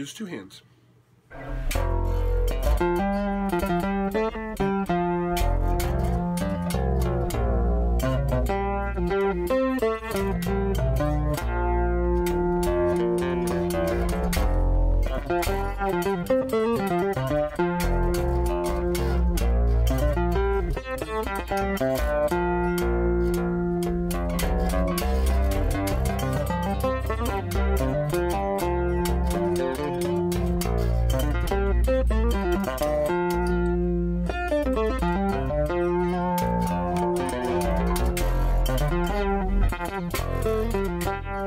use two hands.